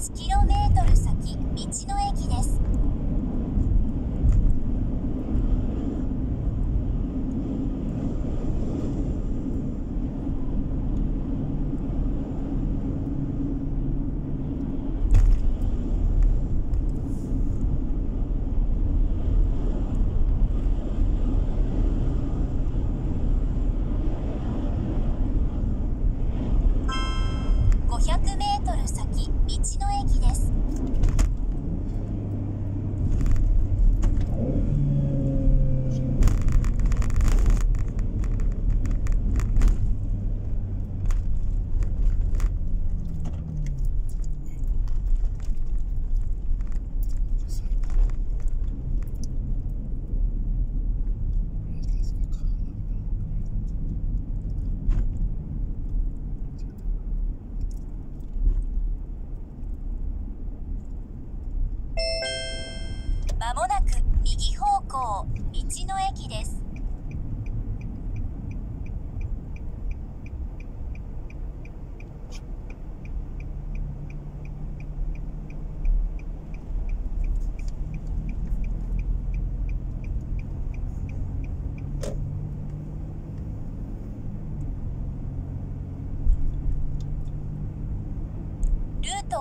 1km 先道の駅です。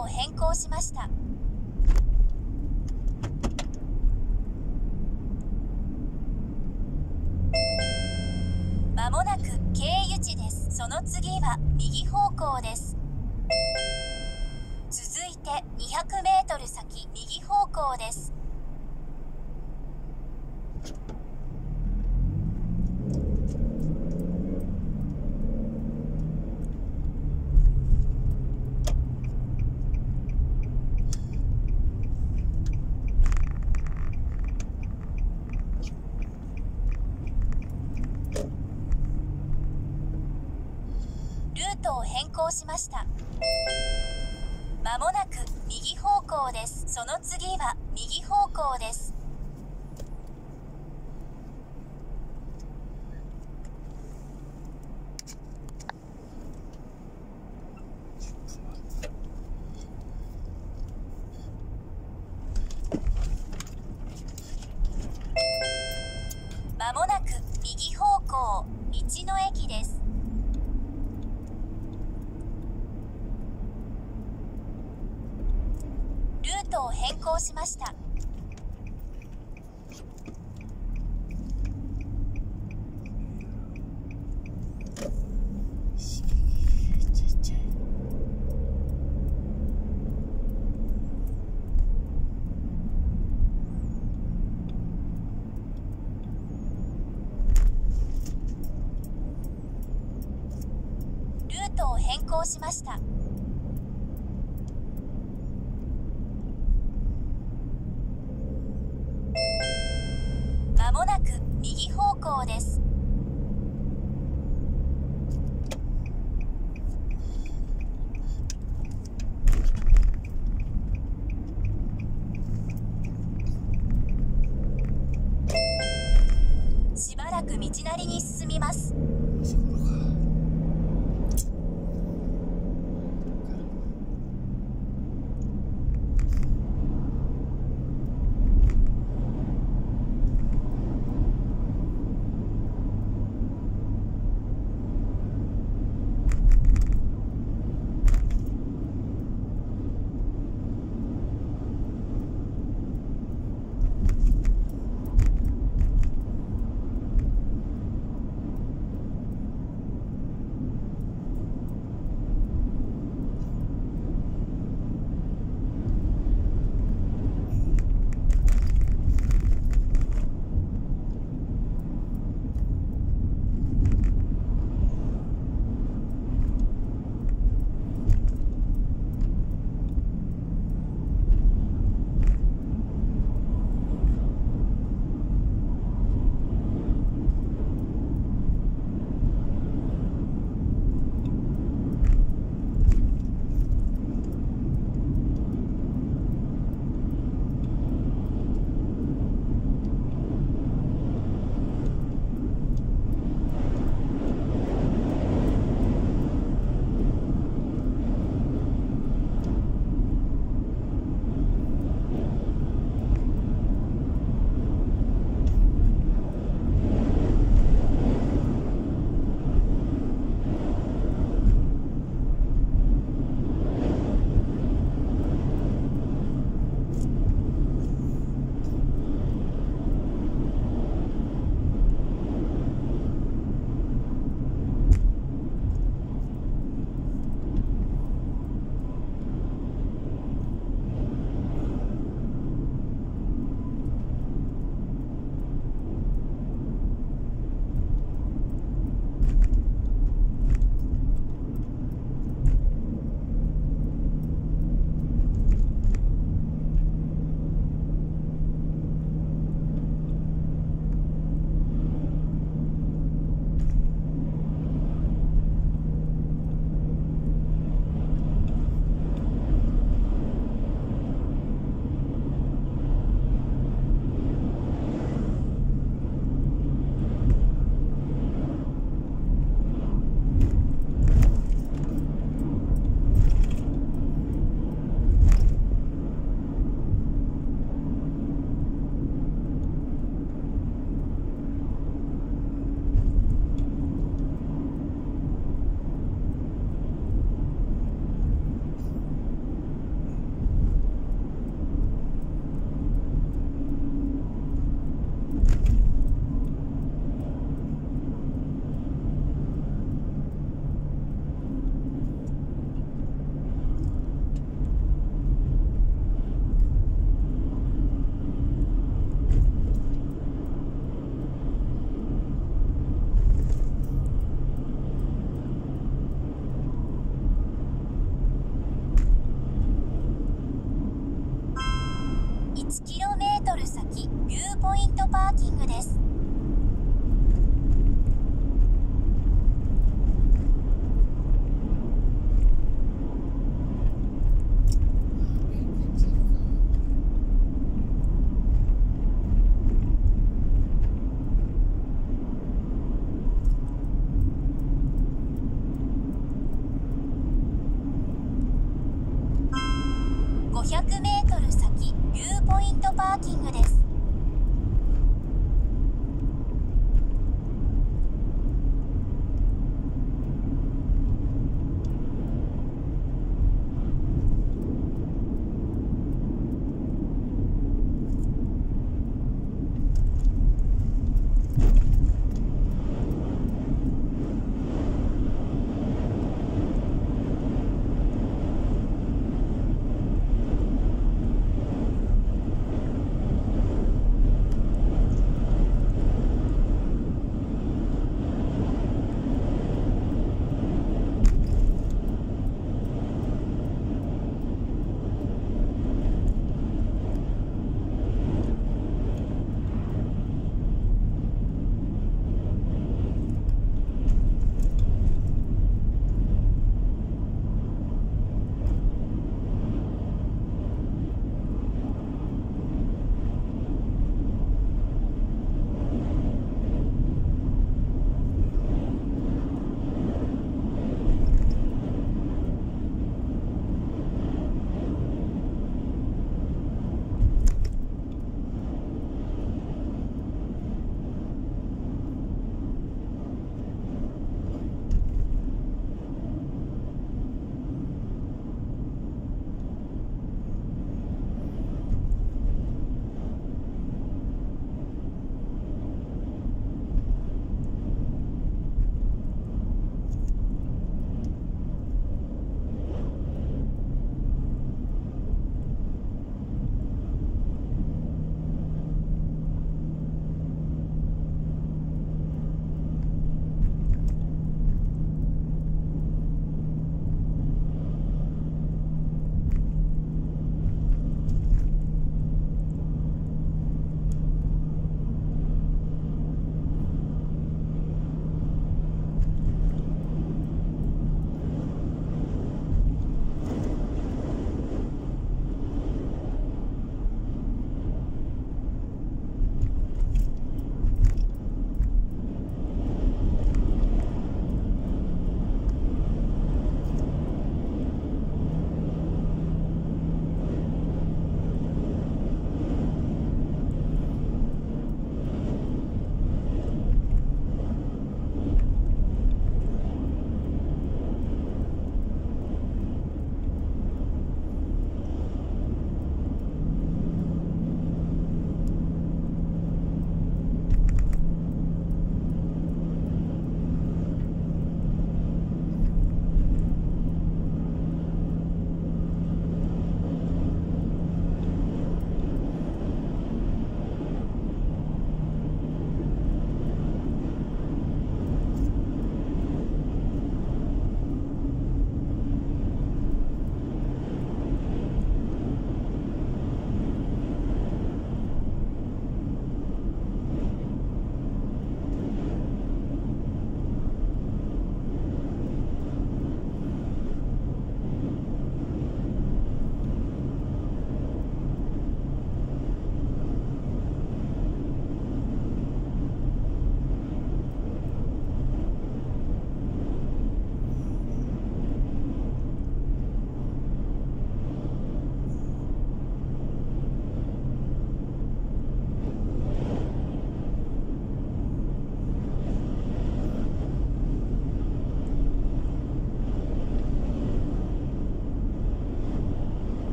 を変更しました。もなく経由地です。その次は右方向です。続いて 200m 先右方向です。トを変更しました。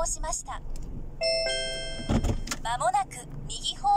ートを変更しました。まもなく右方